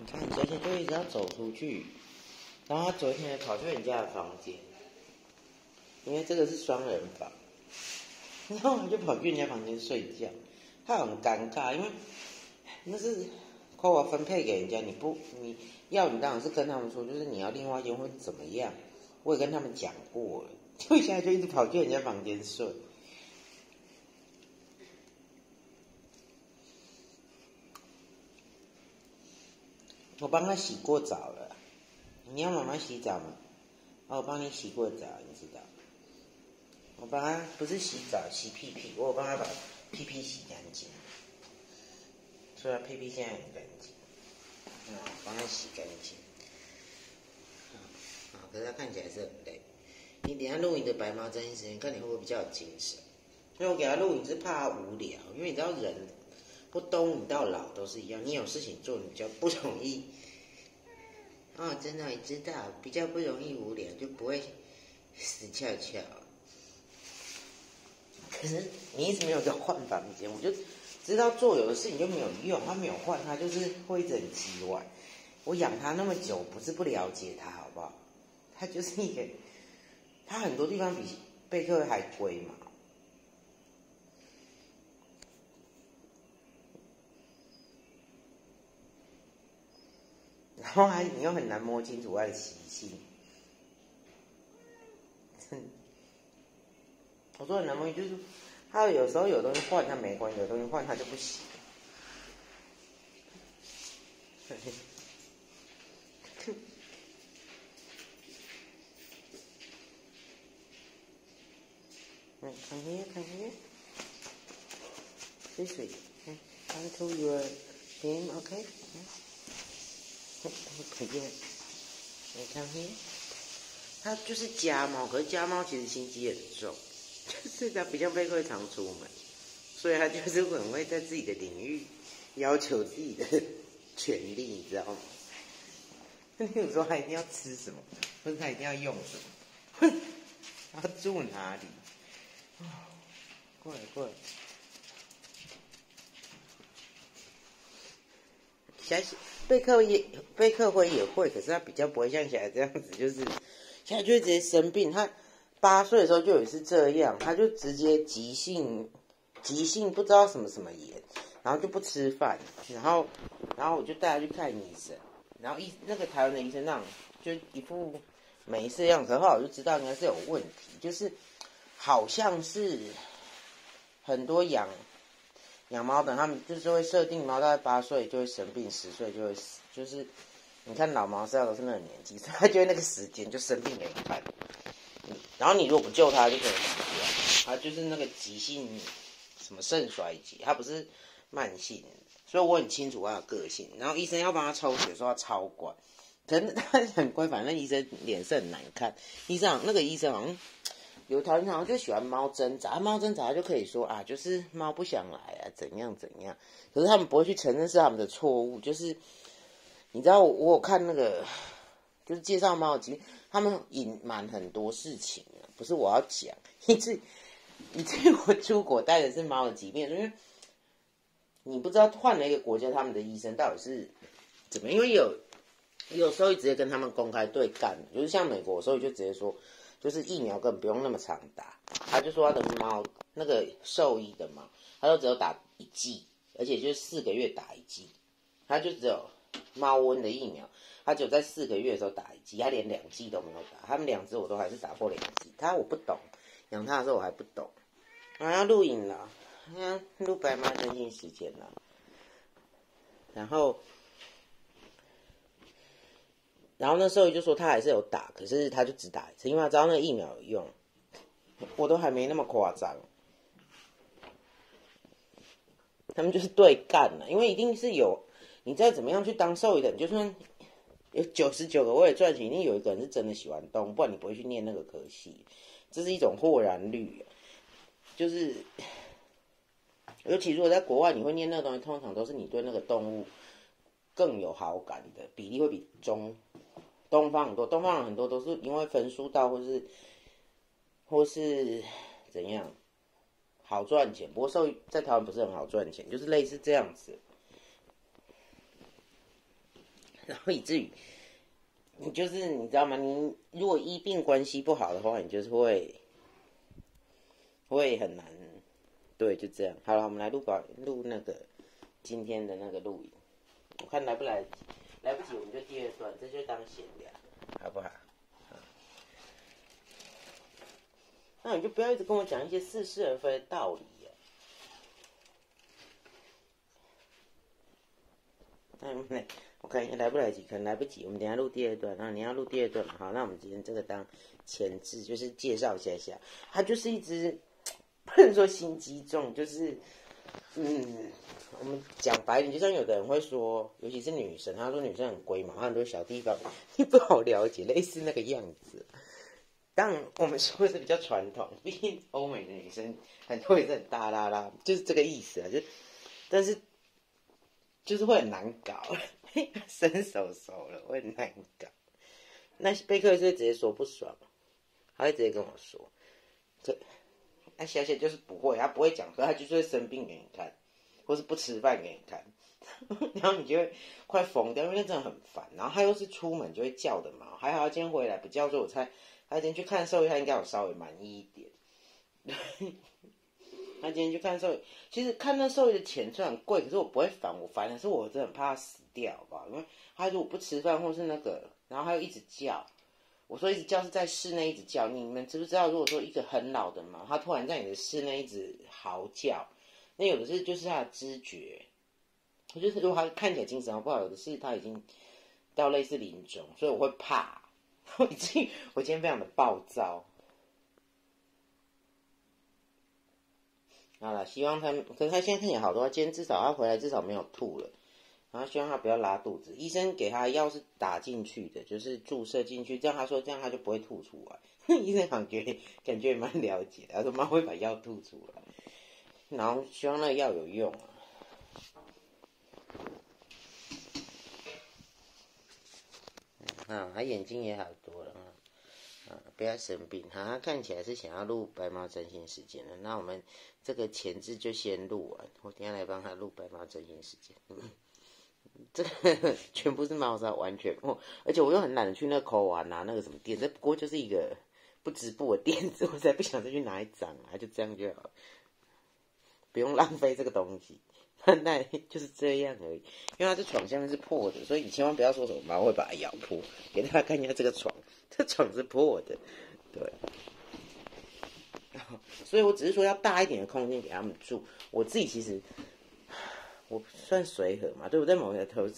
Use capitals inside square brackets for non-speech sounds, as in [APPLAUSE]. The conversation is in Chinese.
你看，昨天就一直要走出去，然后他昨天还跑去人家的房间，因为这个是双人房，[LAUGHS] 然后他就跑去人家房间睡觉，他很尴尬，因为那是快我分配给人家，你不你要你当然是跟他们说，就是你要另外一间会怎么样，我也跟他们讲过了，就现在就一直跑去人家房间睡。我帮他洗过澡了，你要妈妈洗澡吗？哦，我帮你洗过澡，你知道。我帮他不是洗澡，洗屁屁，我帮他把屁屁洗干净，所以他屁屁现在很干净。嗯，帮他洗干净。啊，可是他看起来是很累。你等下录影的白毛这段时间，看你会不会比较有精神？因为我给他录影是怕他无聊，因为你知道人。不东你到老都是一样，你有事情做，你比较不容易。哦，真的，你知道，比较不容易无聊，就不会死翘翘。可是你一直没有在换房间，我就知道做有的事情就没有用，他没有换，他就是会一直很奇怪。我养他那么久，不是不了解他，好不好？他就是一个，他很多地方比贝克还贵嘛。然后还你又很难摸清楚他的习性，我说很难摸，就是他有时候有东西换他没关系，有东西换他就不行。[LAUGHS] 嗯，come here, come here. This way. Come to your game, okay? 可见，你看嘿，它就是家猫，可是家猫其实心机很重，[LAUGHS] 就是它比较不会常出门，所以它就是很会在自己的领域要求自己的权利，你知道吗？例如说，它一定要吃什么，或者它一定要用什么，[LAUGHS] 它住哪里？[SIGHS] 过来，过来，小。贝克也贝克辉也会，可是他比较不会像起来这样子，就是现在就会直接生病。他八岁的时候就有一次这样，他就直接急性急性不知道什么什么炎，然后就不吃饭，然后然后我就带他去看医生，然后医那个台湾的医生那样就一副没事的样子，后来我就知道应该是有问题，就是好像是很多养。养猫的，他们就是会设定猫大概八岁就会生病，十岁就会死。就是你看老猫是都是那个年纪，[LAUGHS] 它就会那个时间就生病给你看。然后你如果不救它，就可能死掉。它就是那个急性什么肾衰竭，它不是慢性。所以我很清楚它的个性。然后医生要帮它抽血，说要超乖，可是它很乖，反正医生脸色很难看。医生那个医生好像。有条件好像就喜欢猫挣扎，猫挣扎就可以说啊，就是猫不想来啊，怎样怎样。可是他们不会去承认是他们的错误，就是你知道我有看那个，就是介绍猫的疾病，他们隐瞒很多事情啊，不是我要讲，一次一次我出国带的是猫的疾病，因为你不知道换了一个国家，他们的医生到底是怎么，因为有有时候直接跟他们公开对干，就是像美国，所以就直接说。就是疫苗根本不用那么长打，他就说他的猫那个兽医的猫，他说只有打一剂，而且就四个月打一剂，他就只有猫瘟的疫苗，他只有在四个月的时候打一剂，他连两剂都没有打，他们两只我都还是打过两剂，他我不懂，养他的时候我还不懂，我要录影了，要录白马更新时间了，然后。然后那时候就说他还是有打，可是他就只打一次，因为他知道那个疫苗有用。我都还没那么夸张，他们就是对干了，因为一定是有，你再怎么样去当兽医的，你就算有九十九个为了赚钱，一定有一个人是真的喜欢动物，不然你不会去念那个科系。这是一种豁然率，就是尤其如果在国外，你会念那个东西，通常都是你对那个动物更有好感的比例会比中。东方很多，东方人很多都是因为分数到，或是或是怎样好赚钱。不过兽在台湾不是很好赚钱，就是类似这样子。然后以至于你就是你知道吗？你如果医病关系不好的话，你就是会会很难。对，就这样。好了，我们来录稿录那个今天的那个录影。我看来不来，来不及我们就第二段，这就当闲聊，好不好？那你就不要一直跟我讲一些似是而非的道理呀。那我看来不来及，可能来不及。我们等下录第二段，然后你要录第二段嘛？好，那我们今天这个当前置，就是介绍一下下。他就是一直 [TSK] 不能说心机重，就是嗯。我们讲白点，就像有的人会说，尤其是女生，她说女生很龟毛，很多小地方你不好了解，类似那个样子。但我们说的是比较传统，毕竟欧美的女生很多也是很大啦啦，就是这个意思啊。就但是就是会很难搞，伸手熟了会很难搞。那贝克是直接说不爽，他会直接跟我说，这那小姐就是不会，他不会讲，可他就是会生病给你看。或是不吃饭给你看，[LAUGHS] 然后你就会快疯掉，因为真的很烦。然后他又是出门就会叫的嘛，还好他今天回来不叫，所以我猜他今天去看兽医，他应该有稍微满意一点。[LAUGHS] 他今天去看兽医，其实看那兽医的钱虽然贵，可是我不会烦，我烦的是我真的很怕他死掉吧，因为他如果不吃饭或是那个，然后他又一直叫，我说一直叫是在室内一直叫，你们知不知道？如果说一个很老的猫，它突然在你的室内一直嚎叫。那有的是就是他的知觉，我就是如果他看起来精神好不好，有的是他已经到类似临终，所以我会怕。我已经我今天非常的暴躁。好了，希望他，可是他现在看起来好多，今天至少他回来至少没有吐了，然后希望他不要拉肚子。医生给他药是打进去的，就是注射进去，这样他说这样他就不会吐出来。[LAUGHS] 医生感觉感觉蛮了解的，他说妈会把药吐出来。然后希望那药有用啊！啊，他眼睛也好多了啊！啊，不要生病。他看起来是想要录白猫真心时间的。那我们这个前置就先录完，我等下来帮他录白猫真心时间。[LAUGHS] 这个全部是猫砂，完全哦，而且我又很懒得去那个口玩拿那个什么垫，这不过就是一个不织布的垫子，我才不想再去拿一张啊，就这样就好。不用浪费这个东西，那就是这样而已。因为它这床下面是破的，所以你千万不要说什么猫会把它咬破。给大家看一下这个床，[LAUGHS] 这床是破的，对。[LAUGHS] 所以我只是说要大一点的空间给他们住。我自己其实我算随和嘛，对不对？某些投资